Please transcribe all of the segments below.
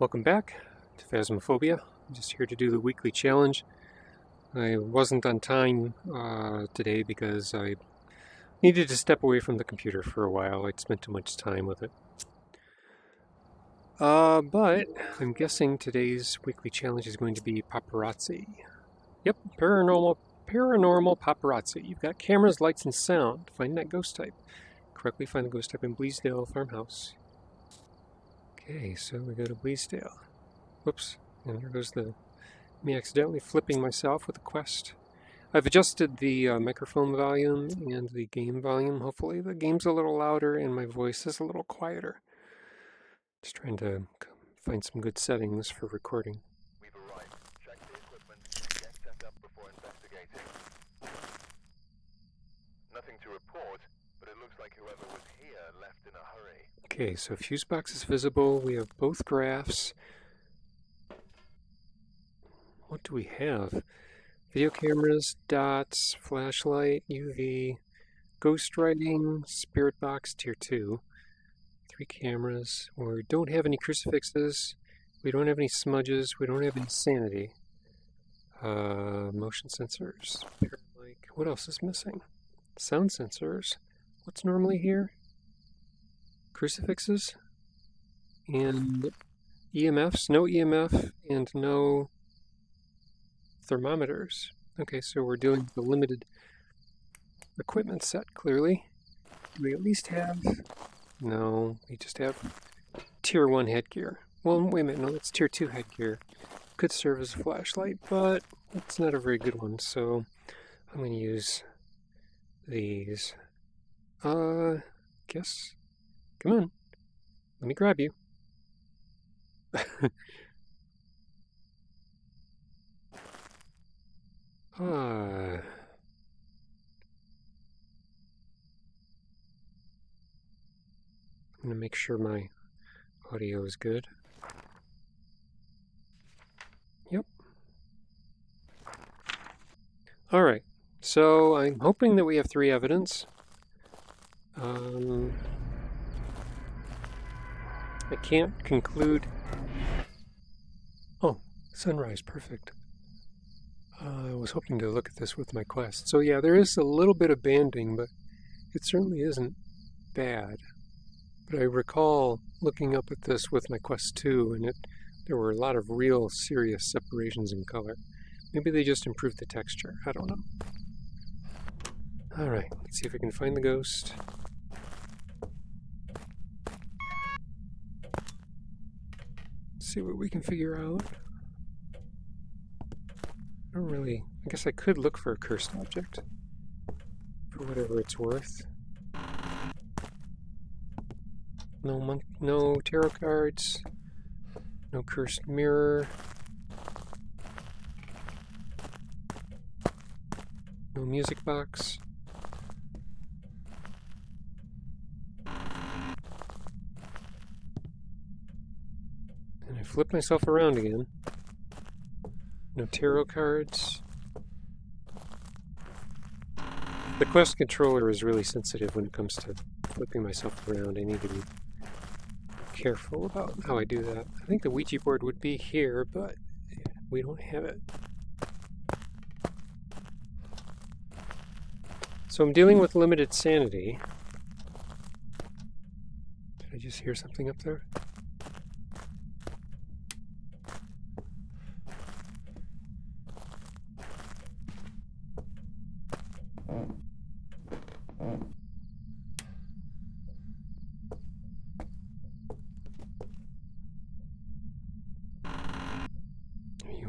Welcome back to Phasmophobia. I'm just here to do the weekly challenge. I wasn't on time uh, today because I needed to step away from the computer for a while. I'd spent too much time with it. Uh, but I'm guessing today's weekly challenge is going to be paparazzi. Yep, paranormal paranormal paparazzi. You've got cameras, lights, and sound. Find that ghost type. Correctly find the ghost type in Bleasdale Farmhouse. Okay, so we go to Bleasdale. Whoops, and there goes the me accidentally flipping myself with a quest. I've adjusted the uh, microphone volume and the game volume. Hopefully the game's a little louder and my voice is a little quieter. Just trying to find some good settings for recording. We've arrived. Check the equipment. Get set up before investigating. Nothing to report, but it looks like whoever was here left in a hurry. Okay, so fuse box is visible. We have both graphs. What do we have? Video cameras, dots, flashlight, UV, ghost writing, spirit box tier 2. Three cameras. We don't have any crucifixes. We don't have any smudges. We don't have any sanity. Uh, motion sensors. Paramic. What else is missing? Sound sensors. What's normally here? Crucifixes and EMFs, no EMF and no thermometers. Okay, so we're doing the limited equipment set clearly. Do we at least have? No, we just have tier 1 headgear. Well, wait a minute, no, that's tier 2 headgear. Could serve as a flashlight, but it's not a very good one, so I'm going to use these. Uh, guess Come on. Let me grab you. ah. I'm going to make sure my audio is good. Yep. All right. So I'm hoping that we have three evidence. Um, I can't conclude. Oh, sunrise, perfect. Uh, I was hoping to look at this with my quest. So yeah, there is a little bit of banding, but it certainly isn't bad. But I recall looking up at this with my quest 2, and it there were a lot of real serious separations in color. Maybe they just improved the texture. I don't know. Alright, let's see if we can find the ghost. See what we can figure out. I don't really... I guess I could look for a cursed object. For whatever it's worth. No monk, no tarot cards. No cursed mirror. No music box. Flip myself around again. No tarot cards. The Quest controller is really sensitive when it comes to flipping myself around. I need to be careful about how I do that. I think the Ouija board would be here, but we don't have it. So I'm dealing with limited sanity. Did I just hear something up there?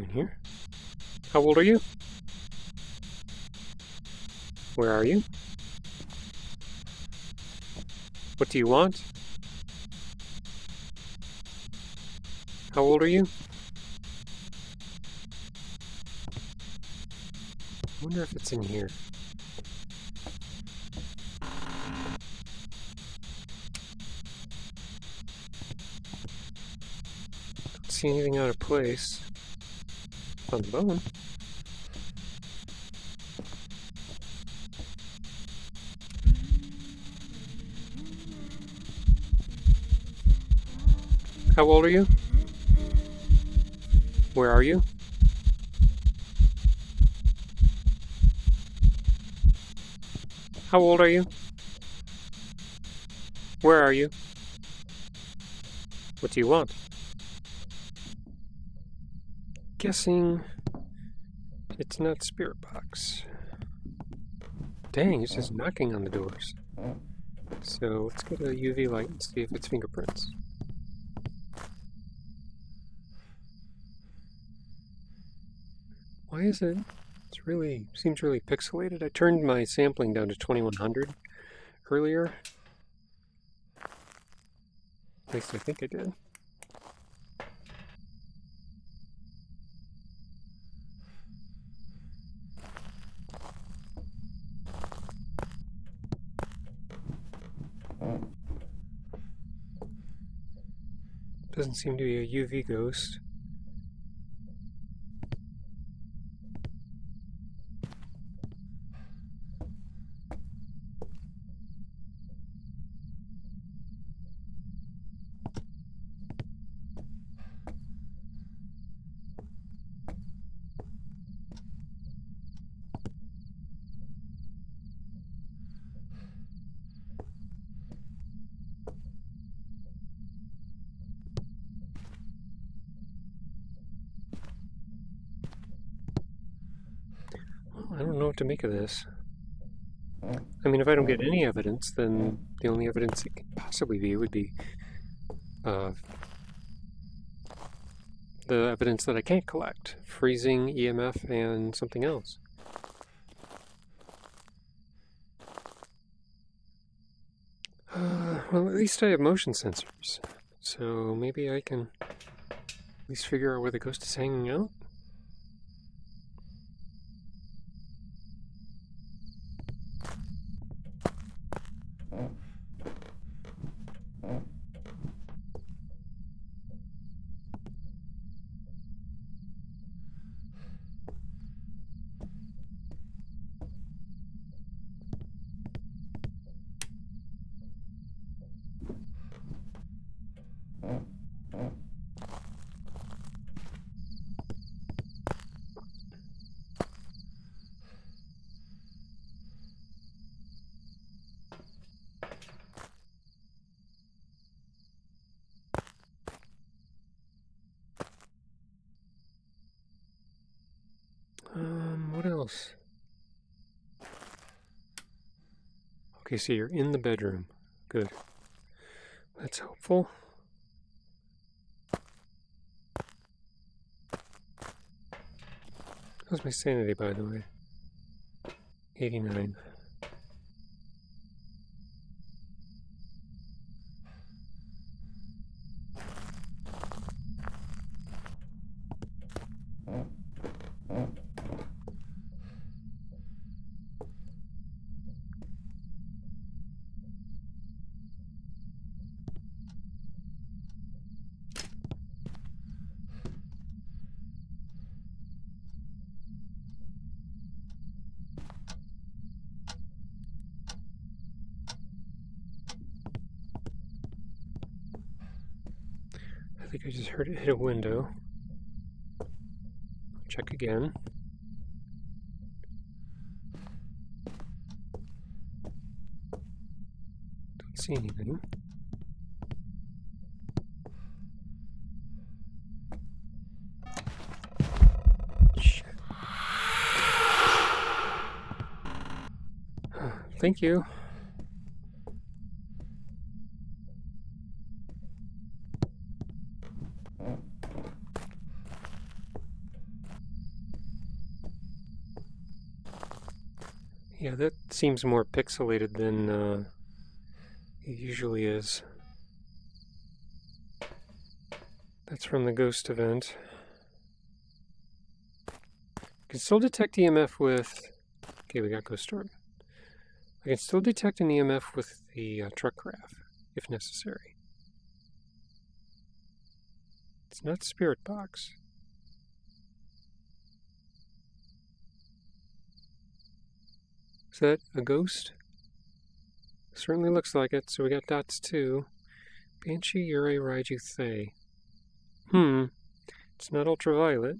Here. How old are you? Where are you? What do you want? How old are you? I wonder if it's in here. Don't see anything out of place How old are you? Where are you? How old are you? Where are you? What do you want? Guessing it's not Spirit Box. Dang, it's just knocking on the doors. So let's get a UV light and see if it's fingerprints. Why is it? It's really, seems really pixelated. I turned my sampling down to 2100 earlier. At least I think I did. Doesn't seem to be a UV ghost. I don't know what to make of this. I mean, if I don't get any evidence, then the only evidence it could possibly be would be uh, the evidence that I can't collect freezing, EMF, and something else. Uh, well, at least I have motion sensors, so maybe I can at least figure out where the ghost is hanging out. Um, what else? Okay, so you're in the bedroom. Good. That's helpful. How's my sanity, by the way? 89. I think I just heard it hit a window. Check again. Don't see anything. Shit. Thank you. Yeah, that seems more pixelated than uh, it usually is. That's from the ghost event. I can still detect EMF with. Okay, we got ghost orb. I can still detect an EMF with the uh, truck graph, if necessary. It's not spirit box. Is that a ghost? Certainly looks like it, so we got dots too. Banshee, Yurei, Raiju, Thaye. Hmm. It's not ultraviolet.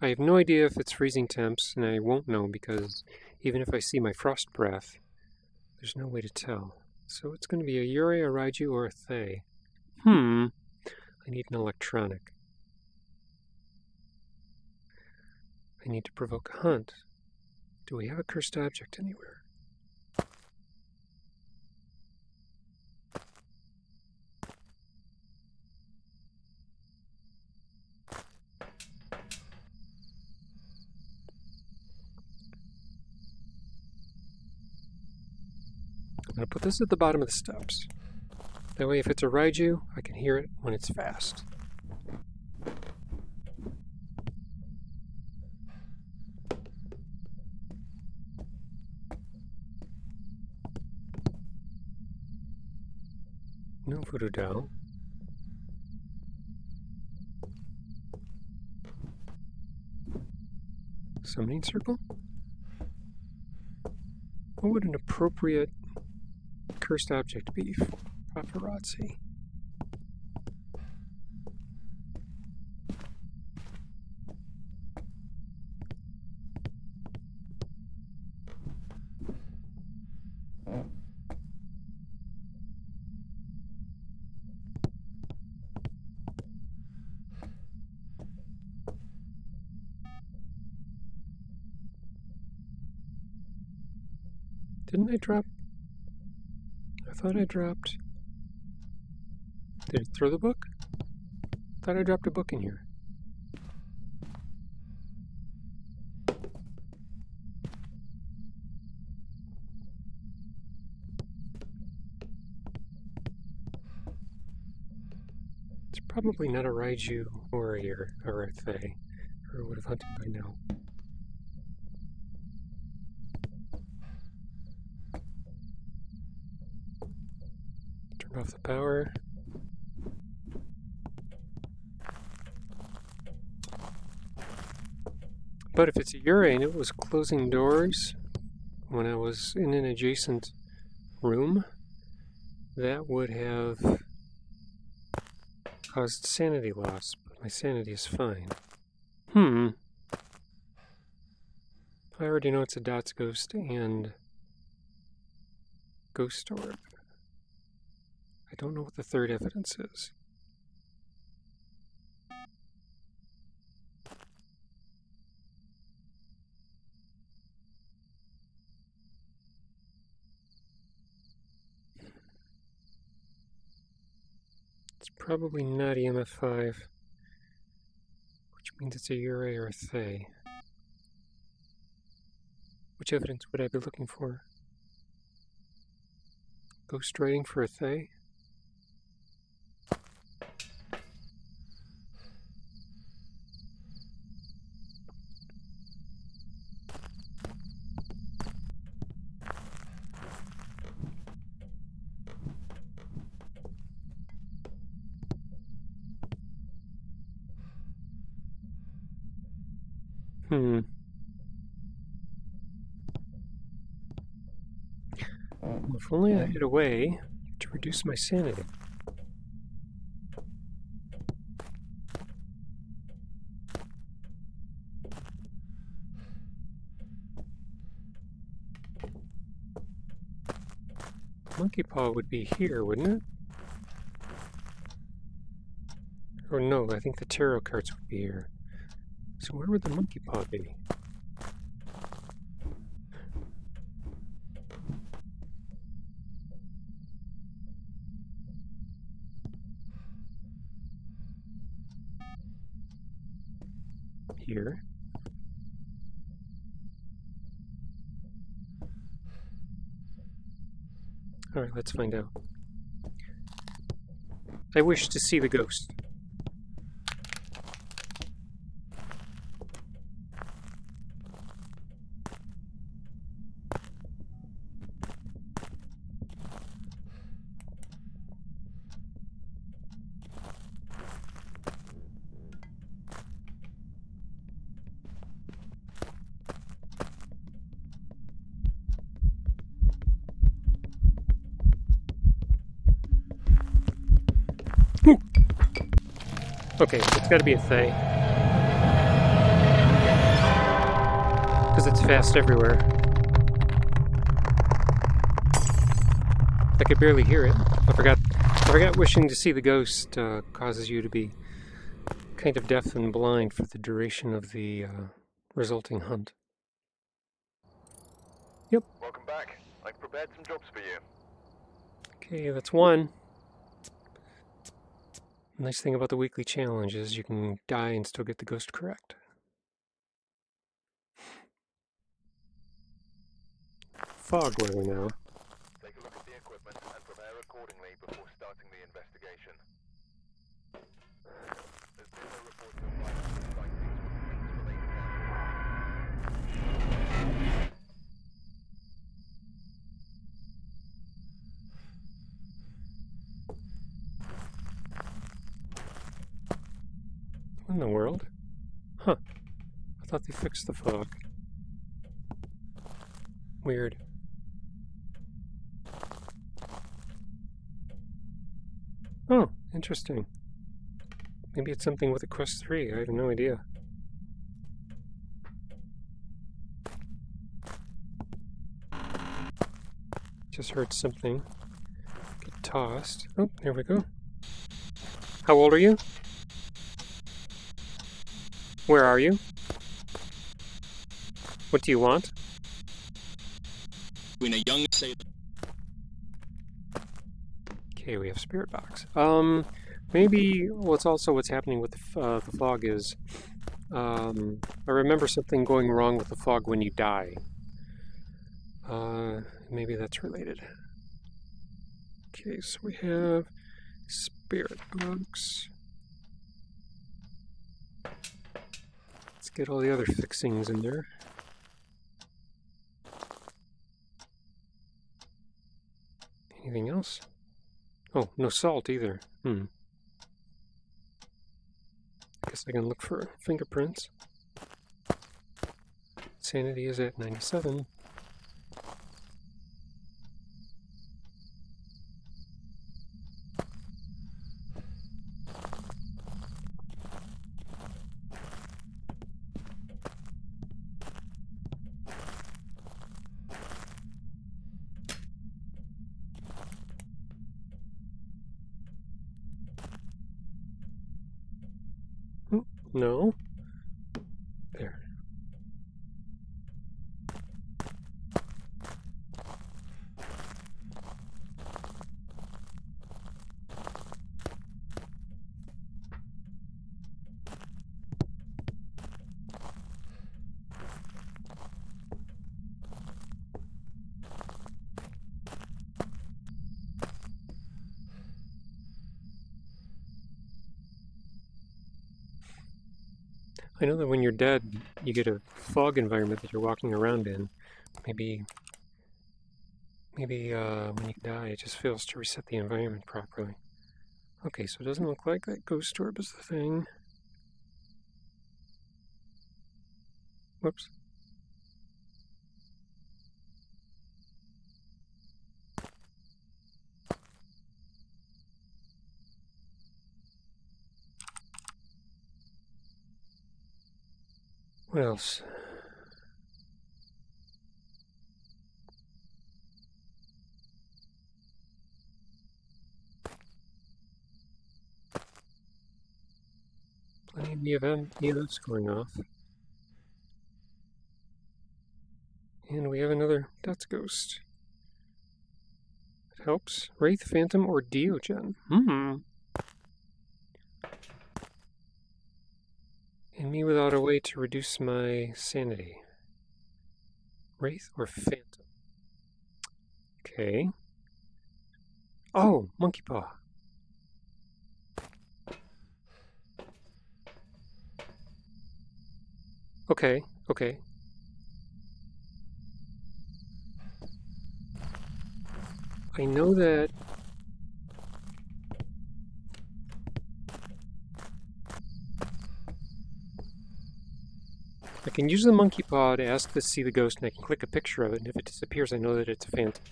I have no idea if it's freezing temps, and I won't know because even if I see my frost breath, there's no way to tell. So it's going to be a Yurei, a Raiju, or a Thaye. Hmm. I need an electronic. I need to provoke a hunt. Do we have a cursed object anywhere? I'm going to put this at the bottom of the steps. That way if it's a Raiju, I can hear it when it's fast. No voodoo doll. Summoning circle? What would an appropriate cursed object be for paparazzi? Didn't I drop? I thought I dropped. Did it throw the book? thought I dropped a book in here. It's probably not a Raiju or a, or a Thaye, or would have hunted by now. Off the power. But if it's a Yurei and it was closing doors when I was in an adjacent room, that would have caused sanity loss, but my sanity is fine. Hmm. I already know it's a Dots Ghost and Ghost Orb. I don't know what the third evidence is. It's probably not EMF5, which means it's a Yurei or a Thaye. Which evidence would I be looking for? Ghost writing for a Thaye? Hmm. Well, if only I had a way to reduce my sanity. Monkey paw would be here, wouldn't it? Or no, I think the tarot cards would be here. So where would the monkey oh, paw be? Here. Alright, let's find out. I wish to see the ghost. Okay, it's got to be a Thaye. Because it's fast everywhere. I could barely hear it. I forgot. I forgot wishing to see the ghost uh, causes you to be kind of deaf and blind for the duration of the uh, resulting hunt. Yep. Welcome back. I've prepared some jobs for you. Okay, that's one. Nice thing about the weekly challenge is you can die and still get the ghost correct. Fog weather now. Take a look at the equipment and prepare accordingly before starting the investigation. The world? Huh. I thought they fixed the fog. Weird. Oh, interesting. Maybe it's something with a Quest 3. I have no idea. Just heard something get tossed. Oh, there we go. How old are you? Where are you? What do you want? Between a young sailor Okay, we have spirit box. Um, maybe what's also what's happening with the, uh, the fog is, um, I remember something going wrong with the fog when you die. Uh, maybe that's related. Okay, so we have spirit box. Get all the other fixings in there. Anything else? Oh, no salt either. Hmm. I Guess I can look for fingerprints. Sanity is at 97. No. There. I know that when you're dead, you get a fog environment that you're walking around in. Maybe, maybe uh, when you die, it just fails to reset the environment properly. Okay, so it doesn't look like that ghost orb is the thing. Whoops. What else? Plenty of event, EOS going off. And we have another Death Ghost. It helps. Wraith, Phantom, or Deogen. Hmm. And me without a way to reduce my sanity. Wraith or Phantom? Okay. Oh, Monkey Paw. Okay, okay. I know that I can use the monkey paw to ask to see the ghost and I can click a picture of it and if it disappears I know that it's a phantom.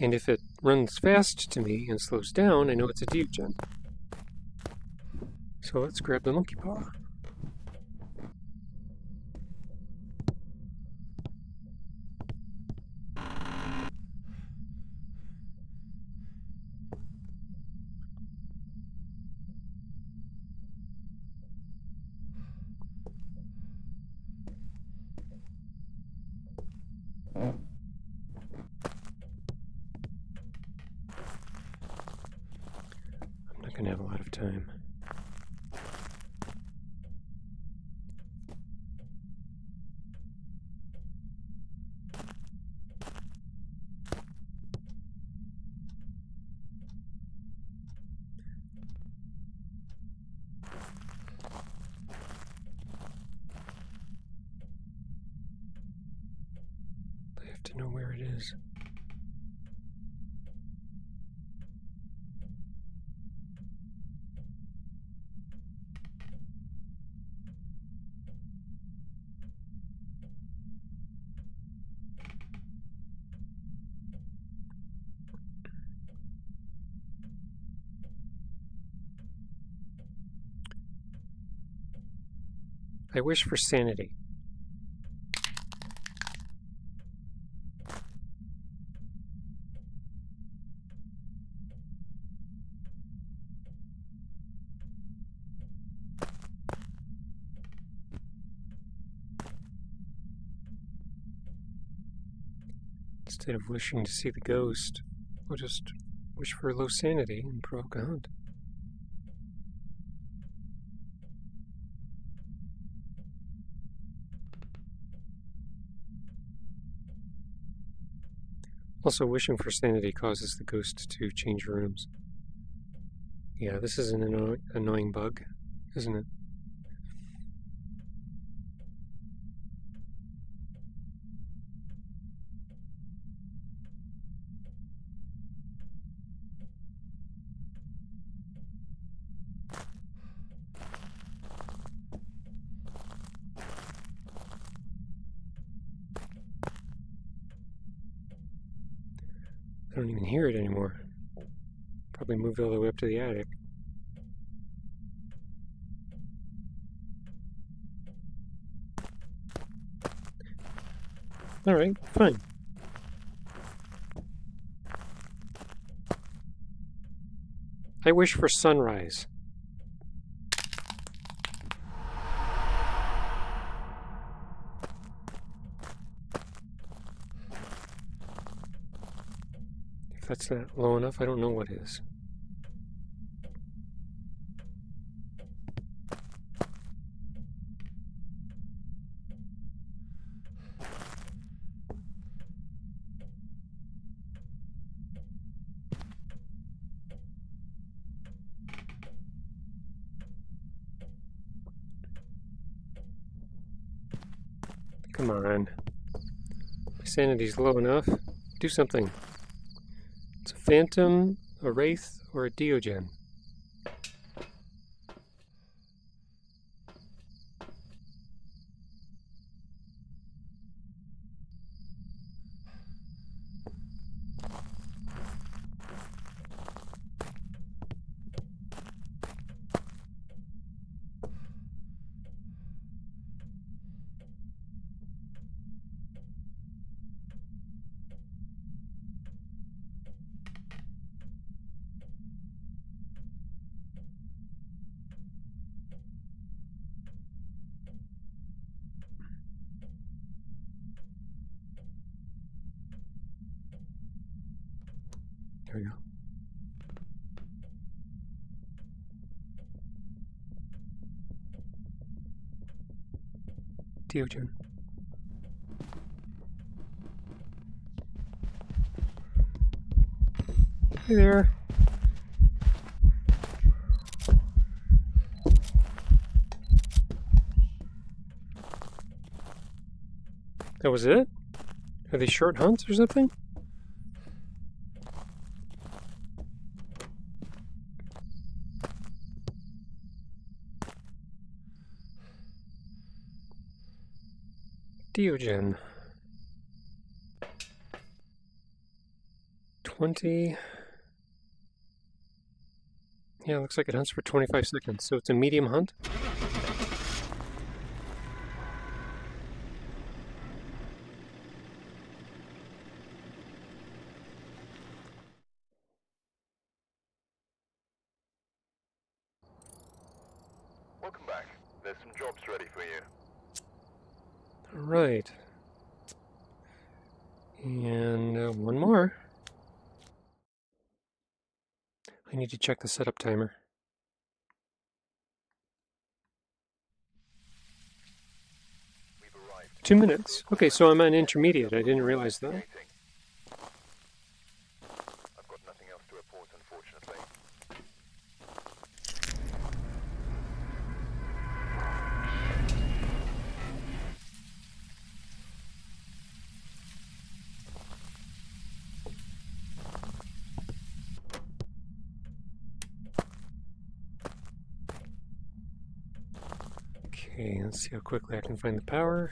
And if it runs fast to me and slows down, I know it's a Deogen. So let's grab the monkey paw. To know where it is. I wish for sanity. Instead of wishing to see the ghost, we'll just wish for low sanity and provoke a hunt. Also, wishing for sanity causes the ghost to change rooms. Yeah, this is an anno- annoying bug, isn't it? I don't even hear it anymore. Probably moved all the way up to the attic. Alright, fine. I wish for sunrise. If that's not low enough, I don't know what is. Come on. My sanity's low enough. Do something. It's a phantom, a wraith, or a Deogen. There we go. Deogen. Hey there. That was it? Are they short hunts or something? Deogen. 20. Yeah, looks like it hunts for 25 seconds, so it's a medium hunt. Welcome back. There's some jobs ready for you. All right. And uh, one more. To check the setup timer. Two minutes. Okay, so I'm on intermediate. I didn't realize that. Waiting. I've got nothing else to report, unfortunately. Okay, let's see how quickly I can find the power.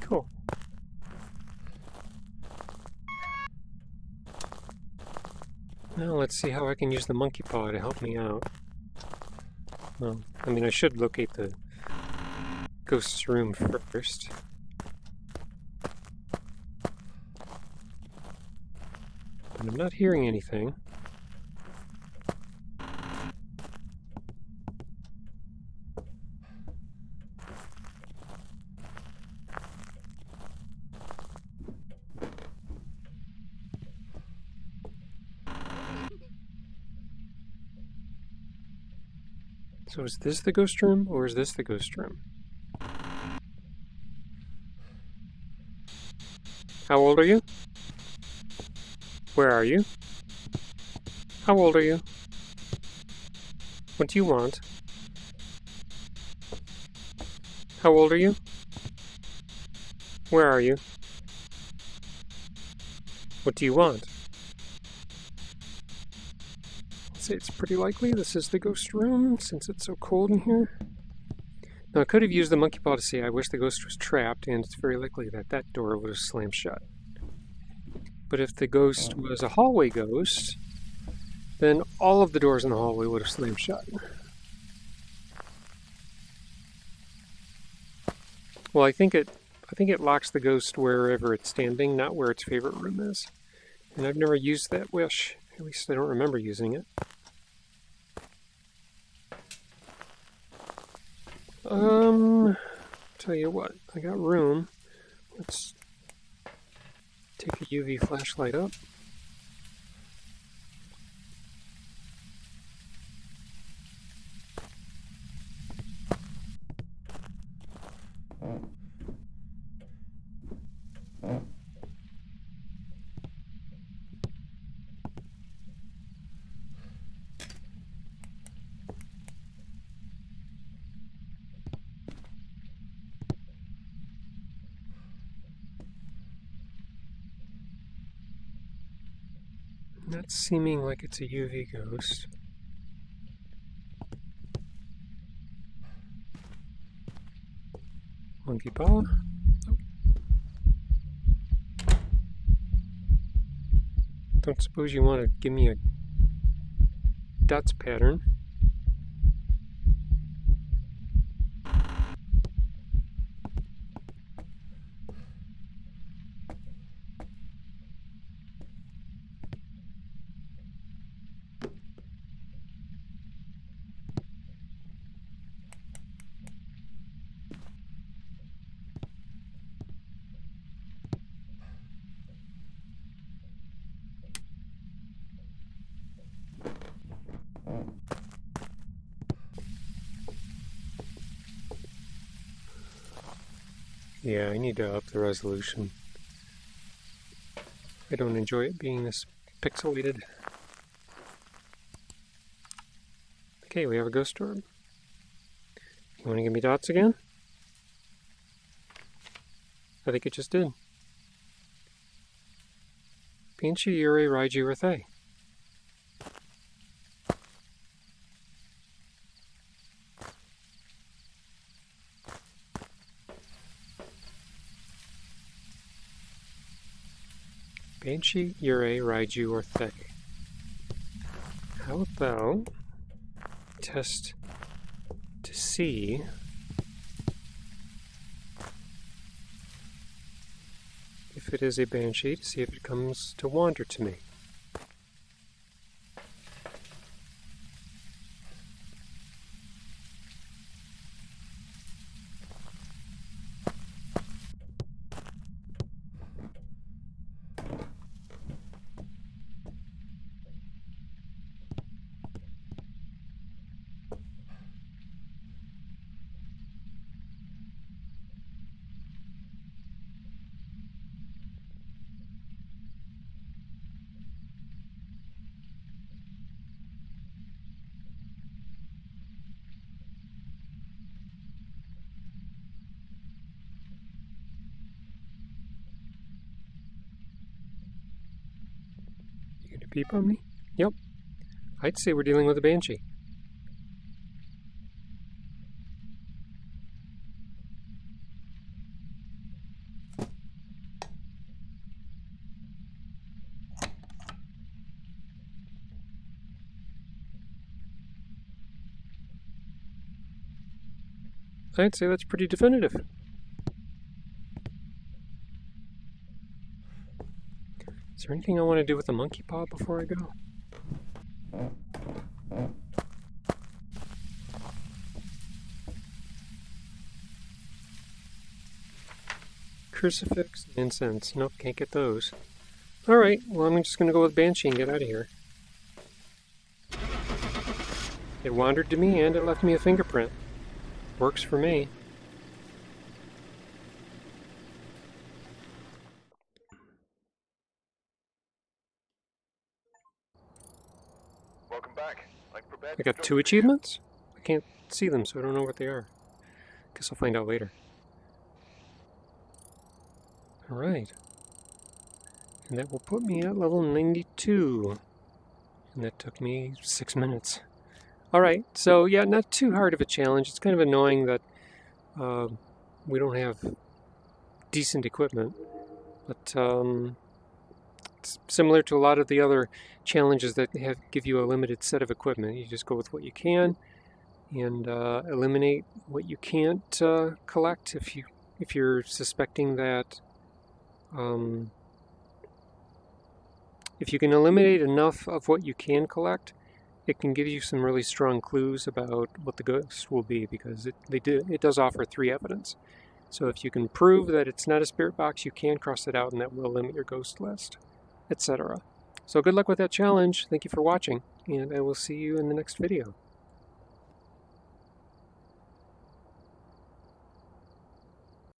Cool. Now let's see how I can use the monkey paw to help me out. Well, I mean, I should locate the ghost's room first. I'm not hearing anything. So is this the ghost room or is this the ghost room? How old are you? Where are you? How old are you? What do you want? How old are you? Where are you? What do you want? Say it's pretty likely this is the ghost room since it's so cold in here. Now I could have used the monkey paw to say I wish the ghost was trapped, and it's very likely that that door would have slammed shut. But if the ghost was a hallway ghost, then all of the doors in the hallway would have slammed shut. Well, I think it I think it locks the ghost wherever it's standing, not where its favorite room is. And I've never used that wish. At least I don't remember using it. Um, tell you what, I got room. Let's take a UV flashlight up. Not seeming like it's a UV ghost. Monkey paw. Oh. Don't suppose you want to give me a dots pattern. Yeah, I need to up the resolution. I don't enjoy it being this pixelated. Okay, we have a ghost orb. You want to give me dots again? I think it just did. Banshee Yurei Raiju Rathay. Banshee, Yurei, Raiju, or Thaye. How about test to see if it is a Banshee, to see if it comes to wander to me. Peep on me? Yep. I'd say we're dealing with a banshee. I'd say that's pretty definitive. There anything I want to do with the monkey paw before I go? Crucifix and incense. Nope, can't get those. Alright, well, I'm just going to go with Banshee and get out of here. It wandered to me and it left me a fingerprint. Works for me. Welcome back. I'm prepared I to got two achievements? I can't see them, so I don't know what they are. Guess I'll find out later. Alright. And that will put me at level 92. And that took me six minutes. Alright, so yeah, not too hard of a challenge. It's kind of annoying that uh, we don't have decent equipment. But um, it's similar to a lot of the other challenges that have give you a limited set of equipment. You just go with what you can and uh, eliminate what you can't uh, collect if you if you're suspecting that um, if you can eliminate enough of what you can collect, it can give you some really strong clues about what the ghost will be because it they do it does offer three evidence. So if you can prove that it's not a spirit box, you can cross it out, and that will limit your ghost list, etc. So good luck with that challenge. Thank you for watching, and I will see you in the next video.